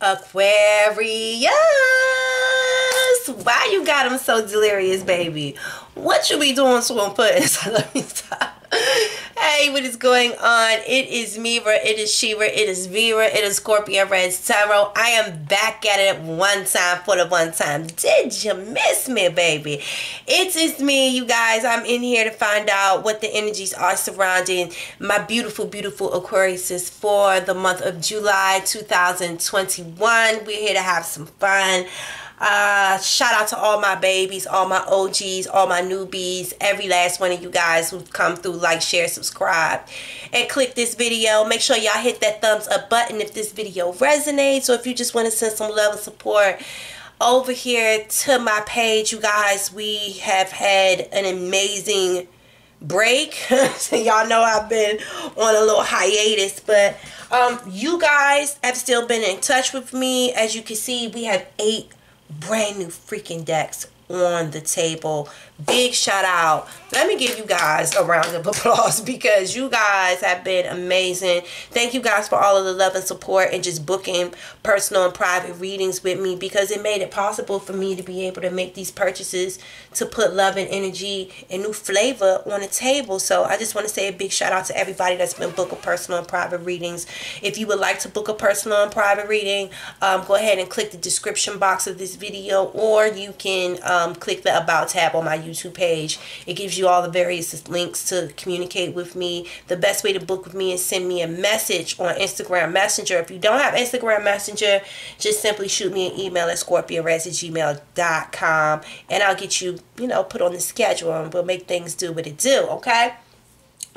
Aquarius. Why you got him so delirious, baby? What you be doing to them puts? Let me stop. Hey, what is going on? It is Mira, it is Shiva, it is Vera, it is Scorpion Reddz Tarot. I am back at it one time for the one time. Did you miss me, baby? It is me, you guys. I'm in here to find out what the energies are surrounding my beautiful, beautiful Aquariuses for the month of July 2021. We're here to have some fun. Uh, shout out to all my babies, all my OGs, all my newbies, every last one of you guys who've come through, like, share, subscribe, and click this video. Make sure y'all hit that thumbs up button if this video resonates or if you just want to send some love and support over here to my page. You guys, we have had an amazing break. so y'all know I've been on a little hiatus, but um, you guys have still been in touch with me. As you can see, we have eight brand new freaking decks on the table. Big shout out. Let me give you guys a round of applause because you guys have been amazing. Thank you guys for all of the love and support and just booking personal and private readings with me because it made it possible for me to be able to make these purchases to put love and energy and new flavor on the table. So I just want to say a big shout out to everybody that's been booking personal and private readings. If you would like to book a personal and private reading, um, go ahead and click the description box of this video or you can um, click the about tab on my YouTube page. It gives you all the various links to communicate with me. The best way to book with me is send me a message on Instagram Messenger. If you don't have Instagram Messenger, just simply shoot me an email at scorpionreddz at gmail.com and I'll get you, you know, put on the schedule and we'll make things do what it do, okay?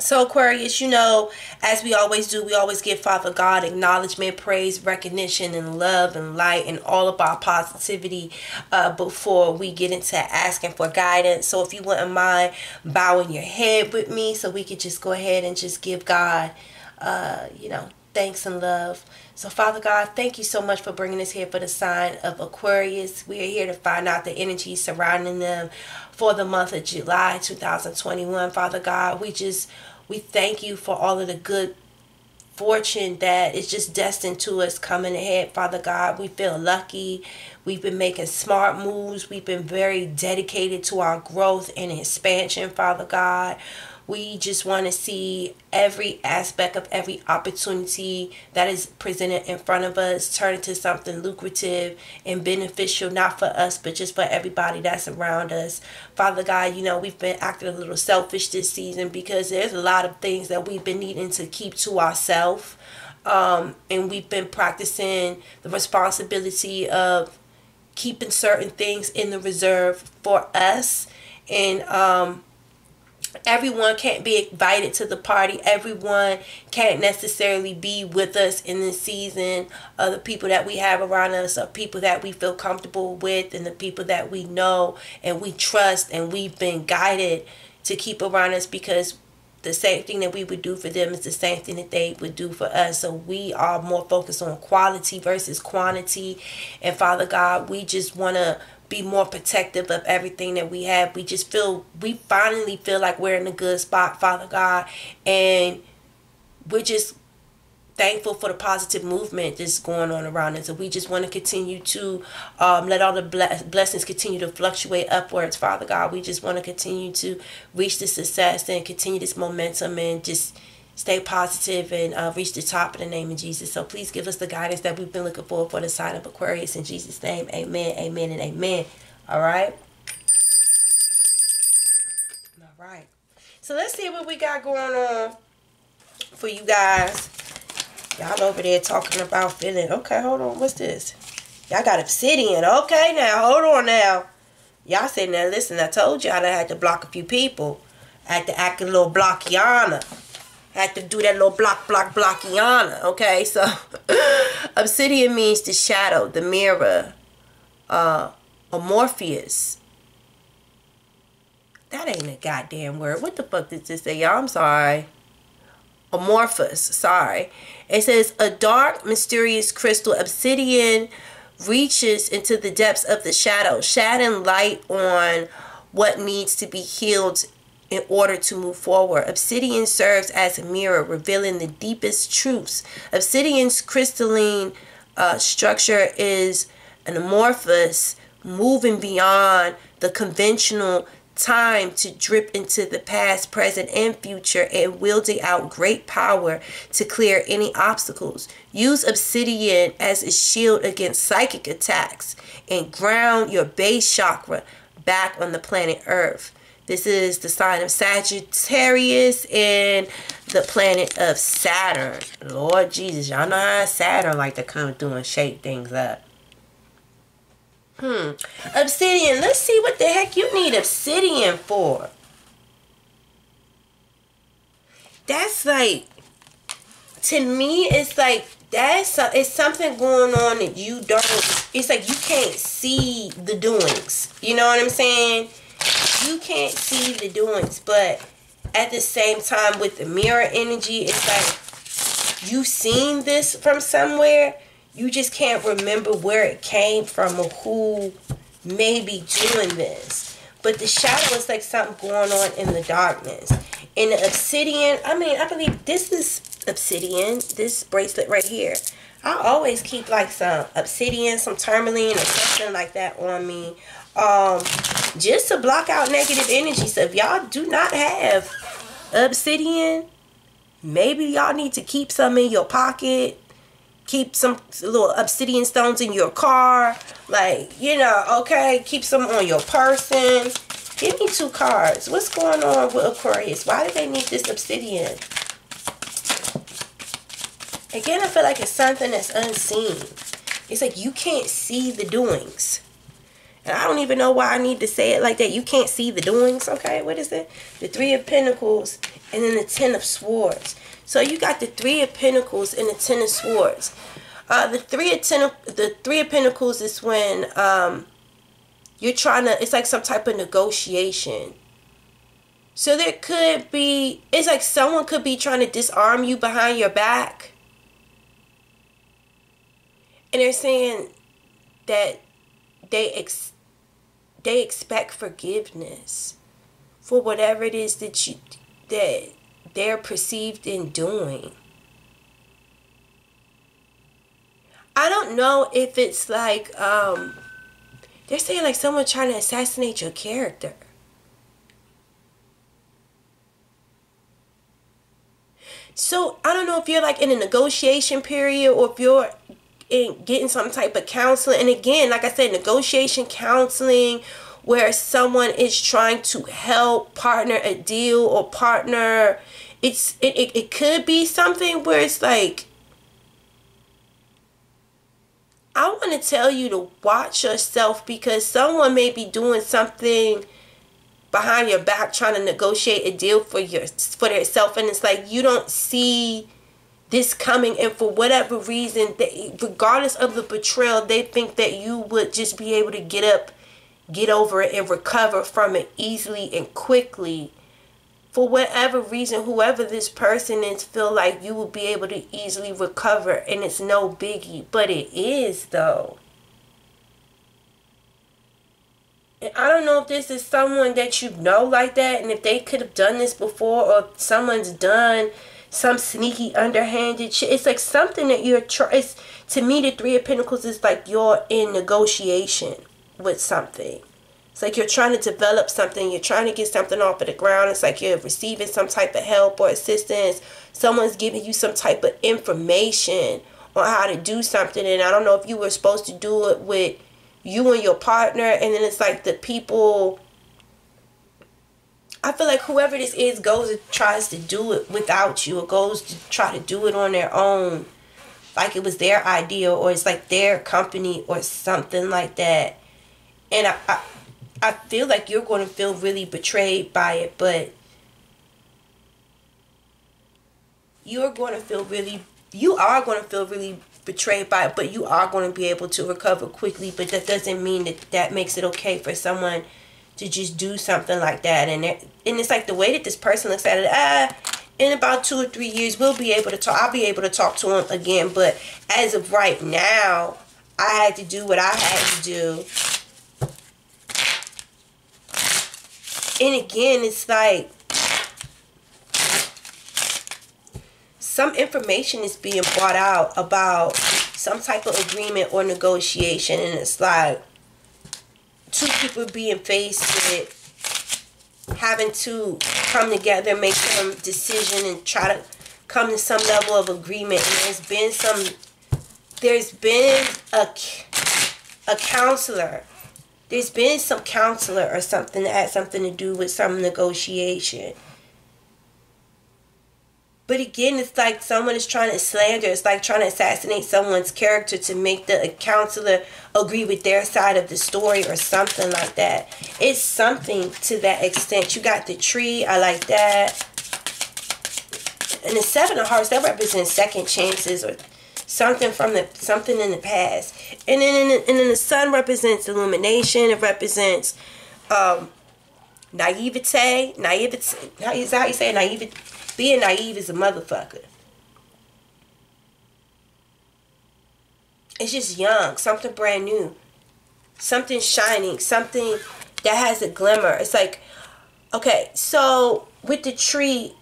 So, Aquarius, you know, as we always do, we always give Father God acknowledgement, praise, recognition, and love and light and all of our positivity uh, before we get into asking for guidance. So, if you wouldn't mind bowing your head with me so we could just go ahead and just give God, uh, you know, thanks and love. So, Father God, thank you so much for bringing us here for the sign of Aquarius. We are here to find out the energy surrounding them for the month of July 2021. Father God, we just we thank you for all of the good fortune that is just destined to us coming ahead, Father God. We feel lucky. We've been making smart moves. We've been very dedicated to our growth and expansion, Father God. We just want to see every aspect of every opportunity that is presented in front of us turn into something lucrative and beneficial, not for us, but just for everybody that's around us. Father God, you know, we've been acting a little selfish this season because there's a lot of things that we've been needing to keep to ourselves. Um, and we've been practicing the responsibility of keeping certain things in the reserve for us. And, um, everyone can't be invited to the party everyone can't necessarily be with us in this season uh, the people that we have around us are people that we feel comfortable with and the people that we know and we trust and we've been guided to keep around us because the same thing that we would do for them is the same thing that they would do for us. So we are more focused on quality versus quantity. And Father God, we just want to be more protective of everything that we have. We just feel, we finally feel like we're in a good spot, Father God. And we're just thankful for the positive movement that's going on around us. And we just want to continue to um, let all the blessings continue to fluctuate upwards, Father God. We just want to continue to reach the success and continue this momentum and just stay positive and uh, reach the top in the name of Jesus. So please give us the guidance that we've been looking for for the sign of Aquarius in Jesus' name. Amen, amen, and amen. All right. All right. So let's see what we got going on for you guys. Y'all over there talking about feeling. Okay, hold on. What's this? Y'all got obsidian. Okay, now. Hold on now. Y'all sitting there, listen, I told y'all I had to block a few people. I had to act a little blockiana had to do that little block, block, blockiana. Okay, so obsidian means the shadow, the mirror, uh, Morpheus. That ain't a goddamn word. What the fuck did this say, y'all? I'm sorry. Amorphous, sorry. It says a dark, mysterious crystal obsidian reaches into the depths of the shadow, shedding light on what needs to be healed in order to move forward. Obsidian serves as a mirror, revealing the deepest truths. Obsidian's crystalline uh, structure is an amorphous, moving beyond the conventional time to drip into the past, present, and future and wielding out great power to clear any obstacles. Use obsidian as a shield against psychic attacks and ground your base chakra back on the planet Earth. This is the sign of Sagittarius and the planet of Saturn. Lord Jesus, y'all know how Saturn like to come through and shake things up. Hmm. Obsidian. Let's see what the heck you need obsidian for. That's like, to me, it's like, that's it's something going on that you don't, it's like you can't see the doings. You know what I'm saying? You can't see the doings, but at the same time with the mirror energy, it's like you've seen this from somewhere you just can't remember where it came from or who may be doing this. But the shadow is like something going on in the darkness. In the obsidian, I mean, I believe this is obsidian, this bracelet right here. I always keep like some obsidian, some tourmaline or something like that on me. Um, just to block out negative energy. So if y'all do not have obsidian, maybe y'all need to keep some in your pocket. Keep some little obsidian stones in your car. Like you know okay keep some on your person. Give me two cards. What's going on with aquarius? Why do they need this obsidian? Again i feel like it's something that's unseen. It's like you can't see the doings and i don't even know why i need to say it like that you can't see the doings okay what is it the three of pentacles and then the ten of swords so you got the Three of Pentacles and the Ten of Swords. Uh, the Three of Ten, the Three of Pentacles is when um, you're trying to. It's like some type of negotiation. So there could be. It's like someone could be trying to disarm you behind your back, and they're saying that they ex, they expect forgiveness for whatever it is that you that they're perceived in doing. I don't know if it's like um they're saying like someone trying to assassinate your character. So I don't know if you're like in a negotiation period or if you're in getting some type of counseling. And again, like I said, negotiation counseling where someone is trying to help partner a deal or partner it's it, it, it could be something where it's like I want to tell you to watch yourself because someone may be doing something behind your back trying to negotiate a deal for your for themselves and it's like you don't see this coming and for whatever reason they regardless of the betrayal they think that you would just be able to get up get over it and recover from it easily and quickly for whatever reason, whoever this person is, feel like you will be able to easily recover and it's no biggie. But it is, though. And I don't know if this is someone that you know like that and if they could have done this before or someone's done some sneaky underhanded shit. It's like something that you're trying. To me, the Three of Pentacles is like you're in negotiation with something. It's like you're trying to develop something, you're trying to get something off of the ground. It's like you're receiving some type of help or assistance. Someone's giving you some type of information on how to do something. And I don't know if you were supposed to do it with you and your partner. And then it's like the people. I feel like whoever this is goes and tries to do it without you or goes to try to do it on their own. Like it was their idea or it's like their company or something like that. And I, I I feel like you're going to feel really betrayed by it, but you're going to feel really, you are going to feel really betrayed by it, but you are going to be able to recover quickly. But that doesn't mean that that makes it okay for someone to just do something like that. And it, and it's like the way that this person looks at it, ah, in about two or three years, we'll be able to talk. I'll be able to talk to him again. But as of right now, I had to do what I had to do And again, it's like some information is being brought out about some type of agreement or negotiation and it's like two people being faced with having to come together make some decision and try to come to some level of agreement. And there's been some there's been a a counselor. There's been some counselor or something that had something to do with some negotiation but again, it's like someone is trying to slander. It's like trying to assassinate someone's character to make the counselor agree with their side of the story or something like that. It's something to that extent. You got the tree. I like that. And the seven of hearts, that represents second chances or something from the something in the past. And then the, and then the sun represents illumination. It represents um, naivete. Naivete. Is that how you say it? naivete? Being naive is a motherfucker. It's just young, something brand new, something shining, something that has a glimmer. It's like, okay, so with the tree,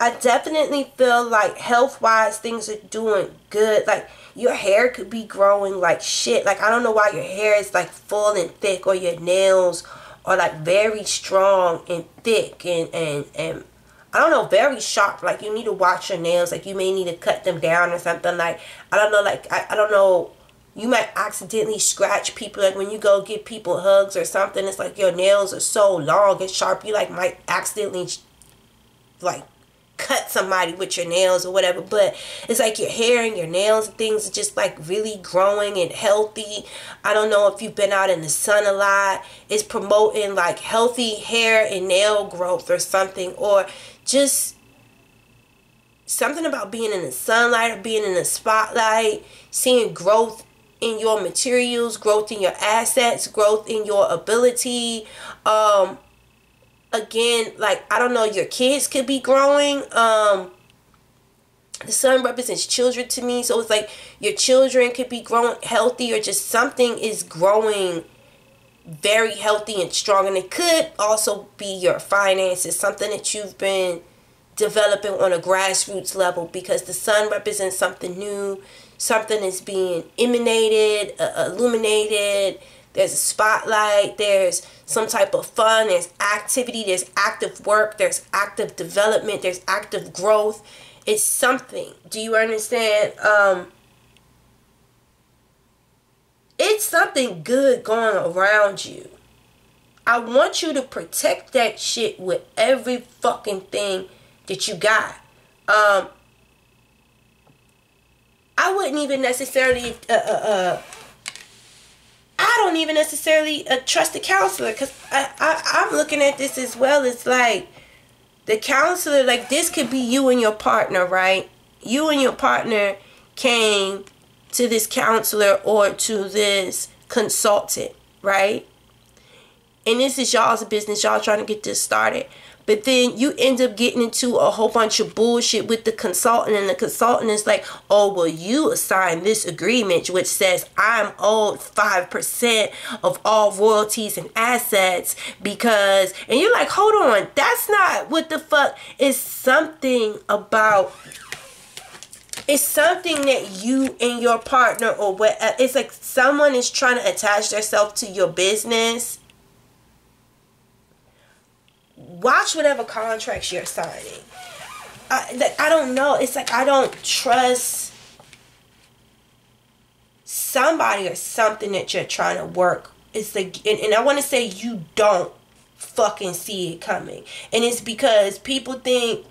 I definitely feel like health wise things are doing good. Like your hair could be growing like shit. Like I don't know why your hair is like full and thick or your nails are like very strong and thick and and and I don't know, very sharp. Like you need to watch your nails. Like you may need to cut them down or something. Like I don't know. Like I, I don't know. You might accidentally scratch people. Like when you go give people hugs or something, it's like your nails are so long and sharp. You like might accidentally like cut somebody with your nails or whatever but it's like your hair and your nails and things are just like really growing and healthy i don't know if you've been out in the sun a lot it's promoting like healthy hair and nail growth or something or just something about being in the sunlight or being in the spotlight, seeing growth in your materials, growth in your assets, growth in your ability. Um again, like I don't know, your kids could be growing. Um the sun represents children to me, so it's like your children could be growing healthy or just something is growing very healthy and strong and it could also be your finances something that you've been developing on a grassroots level because the sun represents something new something is being emanated uh, illuminated there's a spotlight there's some type of fun there's activity there's active work there's active development there's active growth. It's something. Do you understand? Um it's something good going around you. I want you to protect that shit with every fucking thing that you got. Um, I wouldn't even necessarily, uh, uh, uh I don't even necessarily uh, trust the counselor because I, I, I'm looking at this as well. It's like the counselor, like this could be you and your partner, right? You and your partner came to this counselor or to this consultant, right? And this is y'all's business. Y'all trying to get this started. But then you end up getting into a whole bunch of bullshit with the consultant, and the consultant is like, oh, well, you assigned this agreement which says I'm owed 5% of all royalties and assets because, and you're like, hold on, that's not what the fuck is something about it's something that you and your partner or what uh, it's like someone is trying to attach themselves to your business. Watch whatever contracts you're signing. I, I don't know. It's like i don't trust somebody or something that you're trying to work. It's like and, and i want to say you don't fucking see it coming. And it's because people think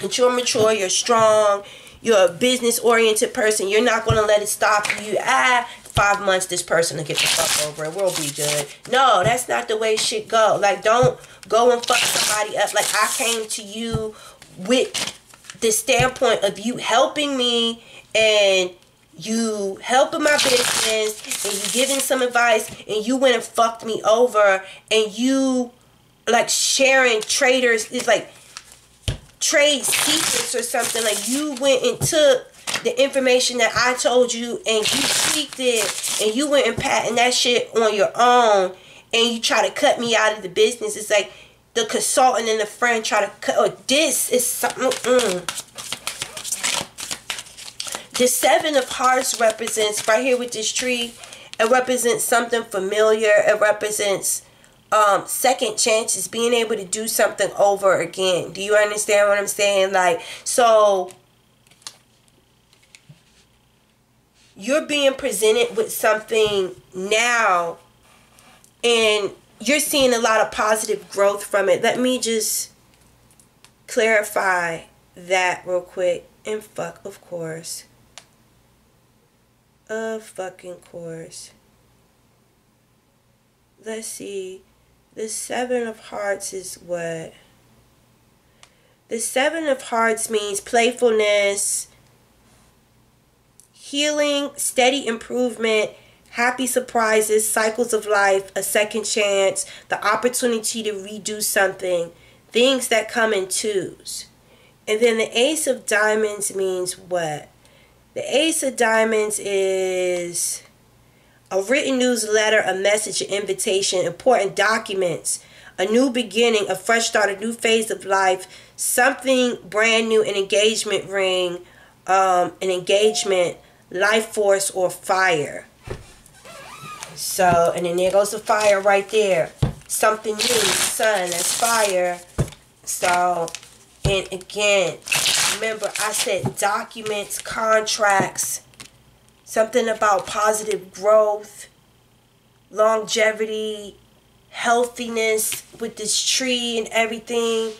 that you're mature you're strong you're a business oriented person. You're not going to let it stop you. Ah, five months this person to get the fuck over it. We'll be good. No, that's not the way shit go. Like, don't go and fuck somebody up. Like, I came to you with the standpoint of you helping me and you helping my business and you giving some advice and you went and fucked me over and you like sharing traders is like trade secrets or something. Like you went and took the information that I told you and you tweaked it and you went and patent that shit on your own and you try to cut me out of the business. It's like the consultant and the friend try to cut. Oh, this is something. Mm. the seven of hearts represents right here with this tree it represents something familiar it represents um second chances being able to do something over again. Do you understand what i'm saying? Like so you're being presented with something now and you're seeing a lot of positive growth from it. Let me just clarify that real quick. And fuck of course. Of fucking course. Let's see the seven of hearts is what? The seven of hearts means playfulness healing steady improvement happy surprises cycles of life a second chance the opportunity to redo something things that come in twos. And then the ace of diamonds means what? The ace of diamonds is a written newsletter, a message, an invitation, important documents, a new beginning, a fresh start, a new phase of life, something brand new, an engagement ring, um, an engagement, life force, or fire. So, and then there goes the fire right there. Something new, sun, that's fire. So, and again, remember I said documents, contracts, something about positive growth, longevity, healthiness with this tree and everything.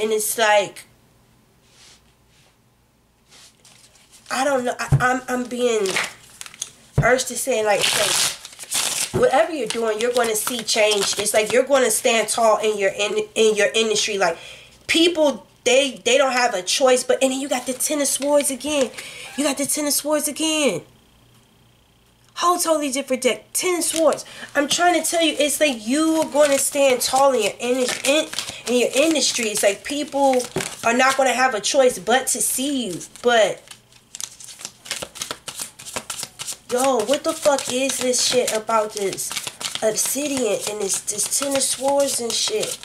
And it's like, I don't know. I, am I'm, I'm being urged to say like, whatever you're doing, you're going to see change. It's like you're going to stand tall in your in in your industry. Like people, they they don't have a choice. But and then you got the ten of swords again. You got the ten of swords again. Whole totally different deck. Ten swords. I'm trying to tell you, it's like you are going to stand tall in your in, in, in your industry. It's like people are not going to have a choice but to see you. But yo, what the fuck is this shit about this obsidian and this this ten of swords and shit?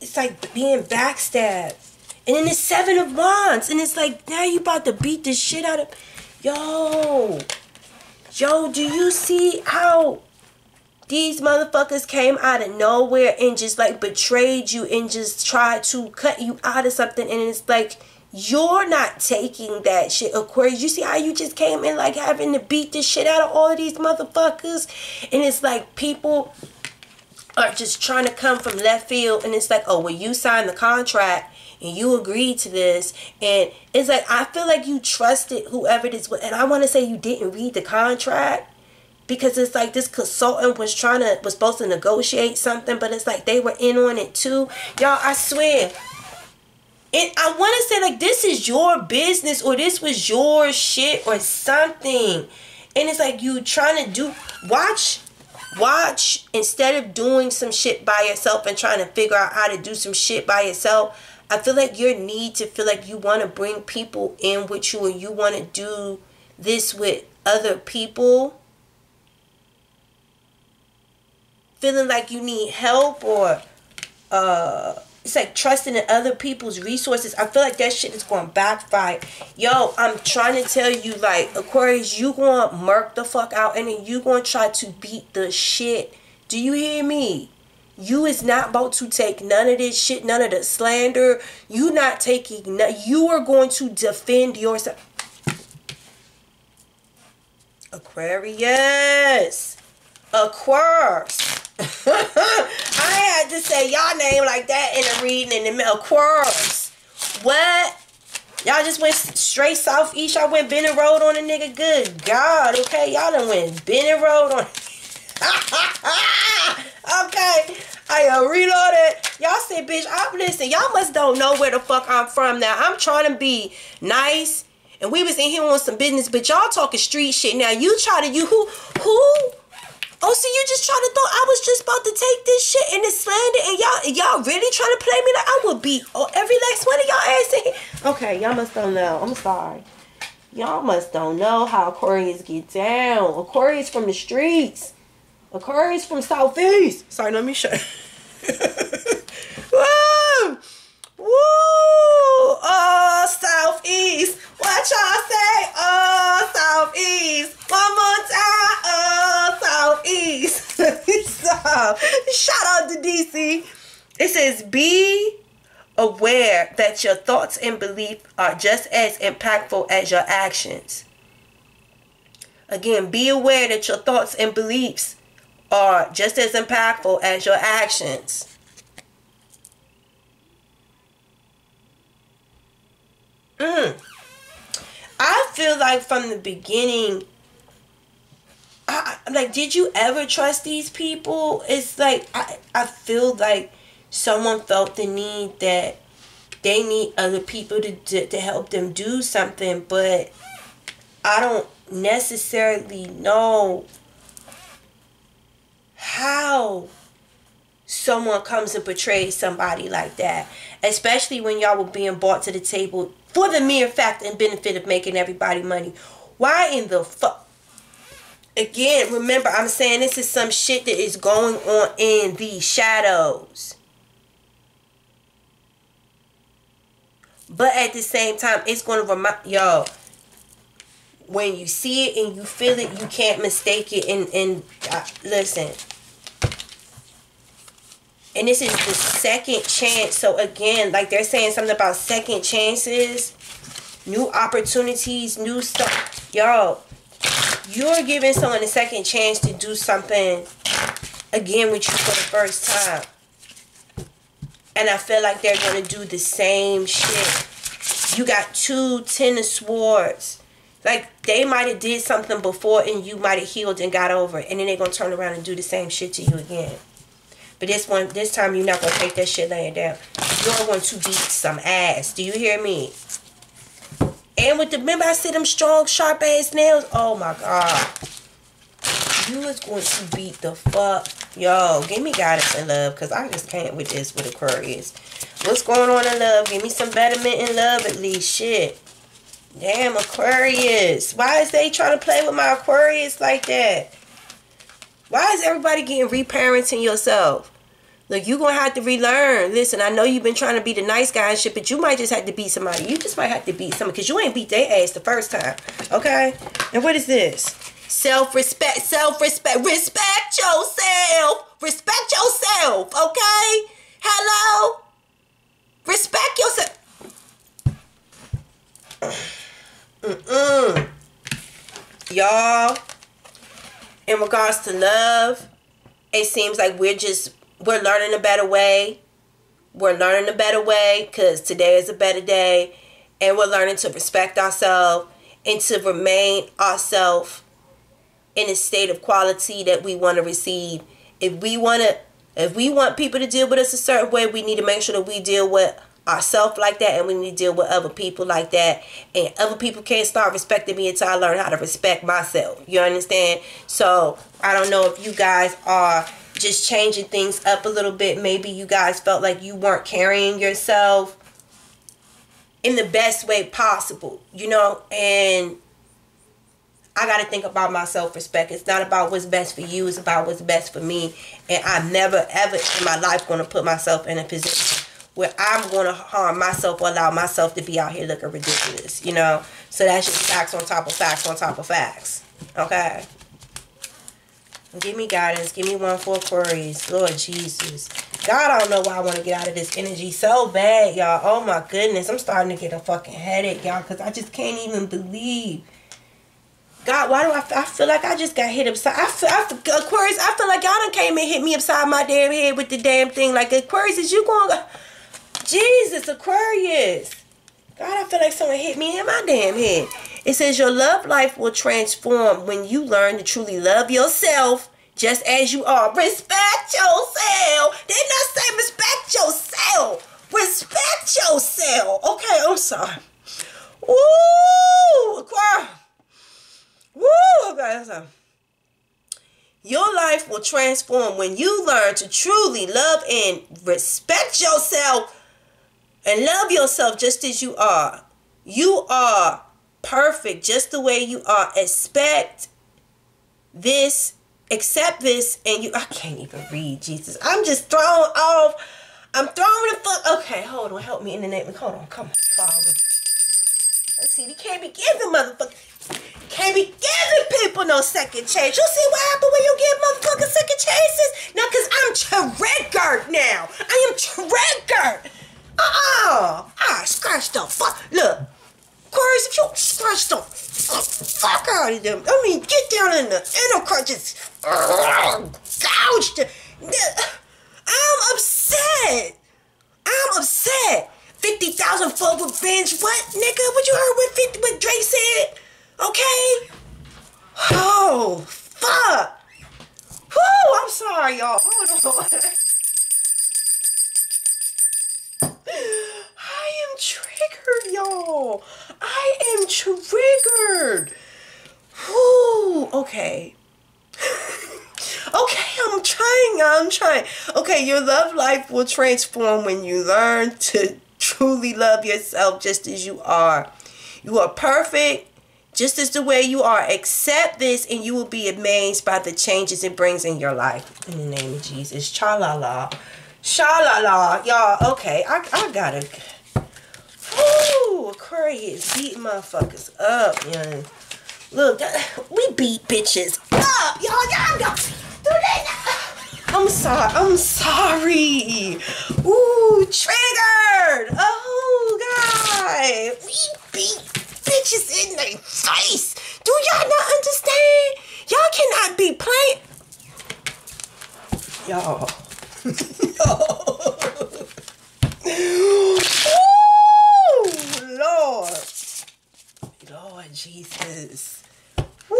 It's like being backstabbed. And then the seven of wands. And it's like now you about to beat the shit out of yo. Yo, do you see how these motherfuckers came out of nowhere and just like betrayed you and just tried to cut you out of something? And it's like you're not taking that shit Aquarius. You see how you just came in like having to beat the shit out of all of these motherfuckers? And it's like people are just trying to come from left field and it's like oh well you signed the contract and you agreed to this and it's like I feel like you trusted whoever this was and I want to say you didn't read the contract because it's like this consultant was trying to was supposed to negotiate something but it's like they were in on it too. Y'all I swear. And I want to say like this is your business or this was your shit or something. And it's like you trying to do watch watch instead of doing some shit by yourself and trying to figure out how to do some shit by yourself I feel like your need to feel like you want to bring people in with you and you want to do this with other people. Feeling like you need help or uh it's like trusting in other people's resources. I feel like that shit is going backfire. Yo, I'm trying to tell you, like, Aquarius, you going to murk the fuck out and then you going to try to beat the shit. Do you hear me? You is not about to take none of this shit, none of the slander. You not taking, you are going to defend yourself. Aquarius. Aquarius. I had to say y'all name like that in the reading in the Aquarius. What? Y'all just went straight southeast. Y'all went Benning Road on a nigga. Good God. Okay. Y'all done went Benning Road on. okay. I uh, reloaded. Y'all said, bitch, I'm listen. Y'all must don't know where the fuck I'm from now. I'm trying to be nice. And we was in here on some business, but y'all talking street shit now. You try to you who who Oh, see, you just trying to thought I was just about to take this shit and this slander, and y'all, y'all really trying to play me like I would beat oh, every last one of y'all ass in here. Okay, y'all must don't know. I'm sorry. Y'all must don't know how Aquarius get down. Aquarius from the streets. Aquarius from Southeast. Sorry, let me show. Woo! Woo! Oh, Southeast. What y'all say? Oh, southeast. One more time. Oh, southeast. so, shout out to DC. It says, be aware that your thoughts and beliefs are just as impactful as your actions. Again, be aware that your thoughts and beliefs are just as impactful as your actions. Mm. I feel like from the beginning, I, like, did you ever trust these people? It's like, I, I feel like someone felt the need that they need other people to, to, to help them do something, but I don't necessarily know how someone comes and portrays somebody like that, especially when y'all were being brought to the table for the mere fact and benefit of making everybody money. Why in the fuck? Again, remember, I'm saying this is some shit that is going on in the shadows. But at the same time, it's going to remind y'all when you see it and you feel it, you can't mistake it. And and uh, listen, and this is the second chance. So again, like they're saying something about second chances, new opportunities, new stuff. Y'all, you're giving someone a second chance to do something again with you for the first time. And I feel like they're gonna do the same shit. You got two ten of swords. Like they might have did something before and you might have healed and got over it. And then they're gonna turn around and do the same shit to you again. But this one, this time you're not gonna take that shit laying down. You're going to beat some ass. Do you hear me? And with the remember I said them strong, sharp ass nails. Oh my god. You is going to beat the fuck. Yo, give me guidance and love. Cause I just can't with this with Aquarius. What's going on in love? Give me some betterment in love at least. Shit. Damn, Aquarius. Why is they trying to play with my Aquarius like that? Why is everybody getting reparenting yourself? Look, you're going to have to relearn. Listen, I know you've been trying to be the nice guy and shit, but you might just have to beat somebody. You just might have to beat somebody because you ain't beat their ass the first time. Okay? And what is this? Self-respect, self-respect. Respect yourself. Respect yourself. Okay? Hello? Respect yourself. Mm-mm. Y'all, in regards to love, it seems like we're just we're learning a better way. We're learning a better way because today is a better day. And we're learning to respect ourselves and to remain ourselves in a state of quality that we want to receive. If we want to, if we want people to deal with us a certain way, we need to make sure that we deal with ourselves like that and we need to deal with other people like that. And other people can't start respecting me until I learn how to respect myself. You understand? So I don't know if you guys are just changing things up a little bit. Maybe you guys felt like you weren't carrying yourself in the best way possible, you know, and I got to think about my self respect. It's not about what's best for you, it's about what's best for me. And I'm never, ever in my life going to put myself in a position where I'm going to harm myself or allow myself to be out here looking ridiculous, you know? So that's just facts on top of facts on top of facts. Okay? Give me guidance. Give me one for Aquarius. Lord Jesus. God, I don't know why I want to get out of this energy so bad, y'all. Oh my goodness. I'm starting to get a fucking headache, y'all, because I just can't even believe. God, why do I, I feel like I just got hit upside? I feel, I feel, Aquarius, uh, I feel like y'all done came and hit me upside my damn head with the damn thing. Like, uh, Aquarius, is you going to... Jesus, Aquarius. God, I feel like someone hit me in my damn head. It says your love life will transform when you learn to truly love yourself just as you are. Respect yourself. Didn't I say respect yourself? Respect yourself. Okay, I'm sorry. Woo! Aquarius. Woo! Okay. Your life will transform when you learn to truly love and respect yourself and love yourself just as you are. You are perfect just the way you are. Expect this, accept this, and you. I can't even read, Jesus. I'm just thrown off. I'm throwing the fuck. Okay, hold on. Help me in the name. Hold on. Come on, Father. Let's see, they can't be giving motherfuckers. Can't be giving people no second chance. You see what happened when you give motherfuckers second chances? Now, cause I'm triggered now. I am triggered. Uh-uh. Ah, scratch the fuck. Look, Aquarius, if you scratch the fuck out of them, I mean, get down in the inner crunches. Gouge. I'm upset. I'm upset. 50,000 for revenge. What, nigga? What you heard what, 50, what Drake said? Okay? Oh, fuck. Whoo, I'm sorry, y'all. Hold on. I am triggered, y'all. I am triggered. Whoo, okay. okay, I'm trying, I'm trying. Okay, your love life will transform when you learn to truly love yourself just as you are. You are perfect just as the way you are. Accept this and you will be amazed by the changes it brings in your life. In the name of Jesus. Cha la la. Sha la la. Y'all, okay. I, I gotta. Woo! Aquarius beating motherfuckers up, young. Look, we beat bitches up. Y'all, y'all, y'all. Do that. I'm sorry. I'm sorry. Ooh, triggered. Oh, God. We beat bitches in their face. Do y'all not understand? Y'all cannot be playing. Y'all. Ooh, Lord. Lord Jesus. Woo!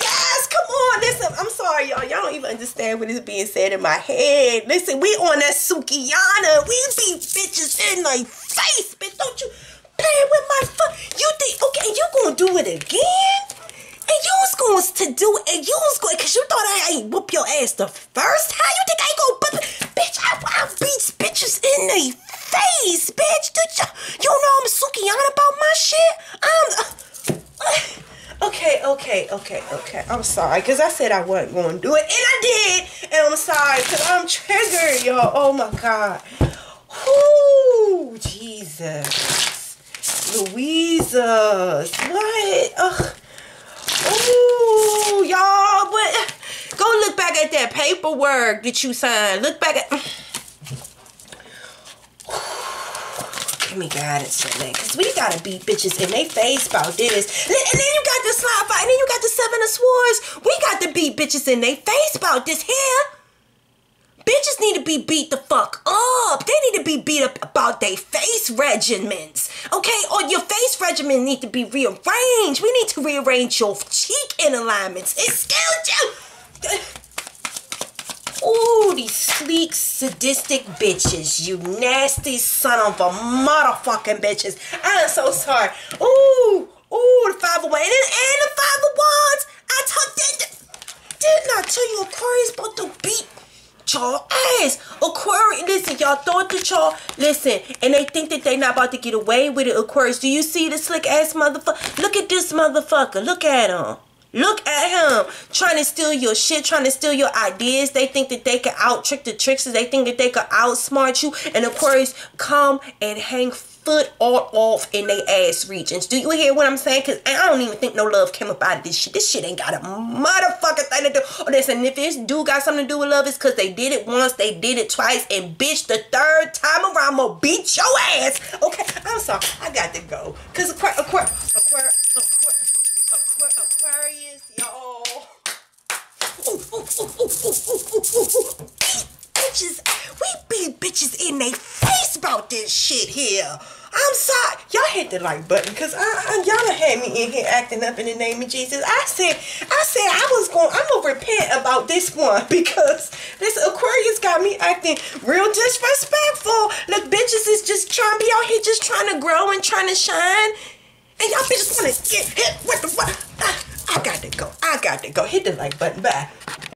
Yes, come on. Listen, I'm sorry, y'all. Y'all don't even understand what is being said in my head. Listen, we on that Sukihana. We be bitches in my face, bitch. Don't you play with my foot. You think, okay, you gonna do it again? And you was going to do it, and you was going, cause you thought I ain't whoop your ass the first time. You think I ain't gonna, bitch, I, I beat bitches in the face, bitch. Did you, you know I'm Sukihana about my shit? I'm, uh, okay, okay, okay, okay. I'm sorry, cause I said I wasn't gonna do it, and I did, and I'm sorry, cause I'm triggered, y'all. Oh my god. Whoo, Jesus. Louisa. What? Ugh. Ooh, y'all, but go look back at that paperwork that you signed. Look back at. Give me guidance on that, cause we gotta beat bitches in they face about this. And then you got the slide fight, and then you got the seven of swords. We got to beat bitches in they face about this here. Bitches need to be beat the fuck up. They need to be beat up about their face regimens. Okay? Or your face regimen need to be rearranged. We need to rearrange your cheek in alignments. It's skeleton. Ooh, these sleek, sadistic bitches. You nasty son of a motherfucking bitches. I am so sorry. Ooh, ooh, the five of wands. And, and the five of wands. I told did, did not I tell you Aquarius about to beat y'all ass. Aquarius, listen, y'all thought that y'all, listen, and they think that they not about to get away with it, Aquarius. Do you see the slick ass motherfucker? Look at this motherfucker. Look at him. Look at him trying to steal your shit, trying to steal your ideas. They think that they can out trick the tricksters. They think that they can outsmart you. And Aquarius come and hang foot all off in their ass regions. Do you hear what I'm saying? Because I don't even think no love came up out of this shit. This shit ain't got a motherfucking thing to do. Oh, listen, if this dude got something to do with love, it's because they did it once, they did it twice, and bitch, the third time around, I'm gonna beat your ass. Okay, I'm sorry. I got to go. Because Aquarius, Aquarius, Aquarius, Aquarius, y'all. Bitches, we beat bitches in they face about this shit here. I'm sorry. Y'all hit the like button because I, I, y'all had me in here acting up in the name of Jesus. I said, I said I was going, I'm going to repent about this one because this Aquarius got me acting real disrespectful. Look, bitches is just trying to be out here just trying to grow and trying to shine. And y'all bitches want to get hit with the, I, ah. I got to go. I got to go. Hit the like button. Bye.